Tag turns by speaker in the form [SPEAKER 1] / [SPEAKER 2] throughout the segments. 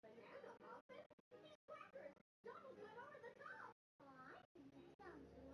[SPEAKER 1] Banana
[SPEAKER 2] muffin, cheese crackers, double good
[SPEAKER 1] over the top. I think that sounds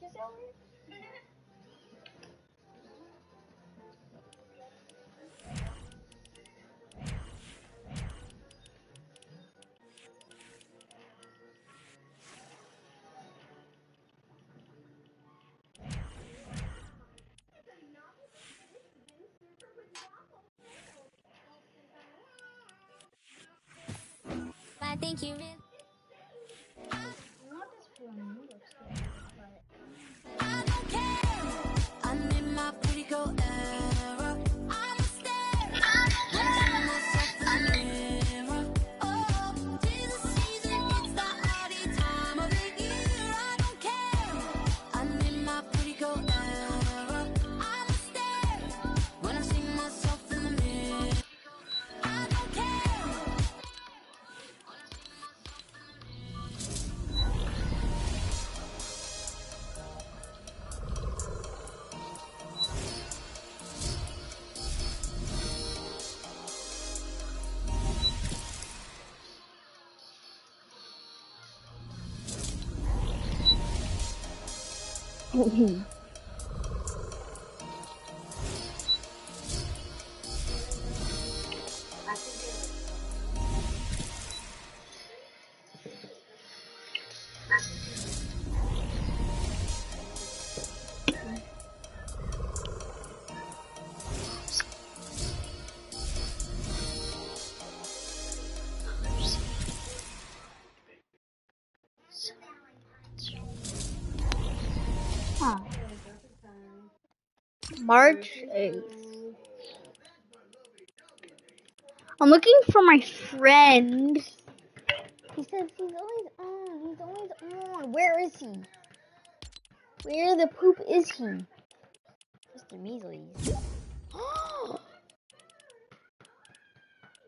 [SPEAKER 1] sig. I think you really. 嗯
[SPEAKER 2] 哼 March 8th. I'm looking for my friend. He says he's always on. He's always on. Where is he? Where the poop is he? Mr. Measles.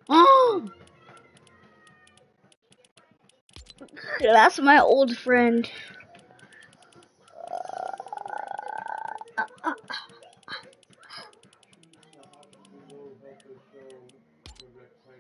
[SPEAKER 2] Oh! That's my old friend. Hey,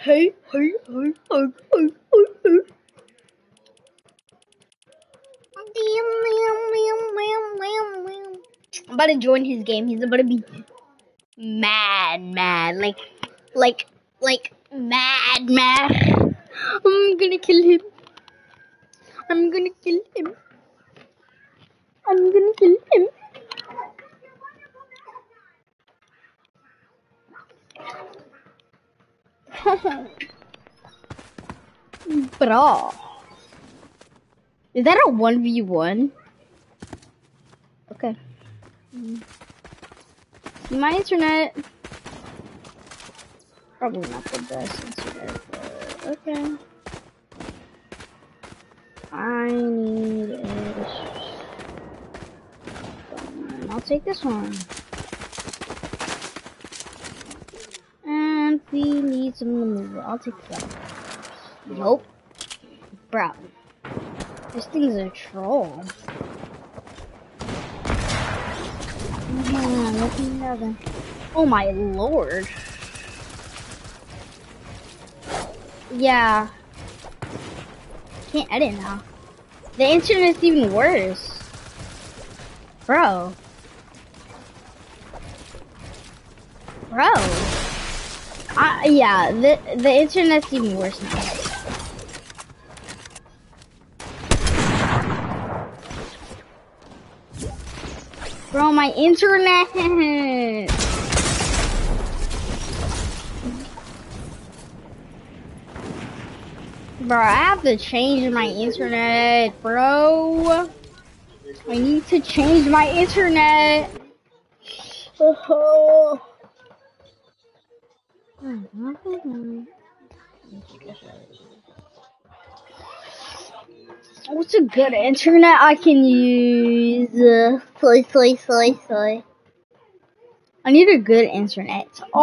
[SPEAKER 2] hey, hey, hey, hey, hey, hey. I'm about to join his game. He's about to be mad, mad, like, like, like mad, mad. I'm gonna kill him. I'm gonna kill him. I'm gonna kill him. Bro. Is that a 1v1? Okay. Mm. My internet. Probably not the best internet, but okay. I need. I'll take this one. And we need some removal. I'll take that. Nope. Bro. This thing's a troll. Oh my lord. Yeah. Can't edit now. The internet's even worse. Bro. Bro. Uh, yeah, the, the internet's even worse now. Bro, my internet. Bro, I have to change my internet, bro. I need to change my internet. Oh. What's a good internet I can use? Uh, soy, soy, soy, soy. I need a good internet. Oh.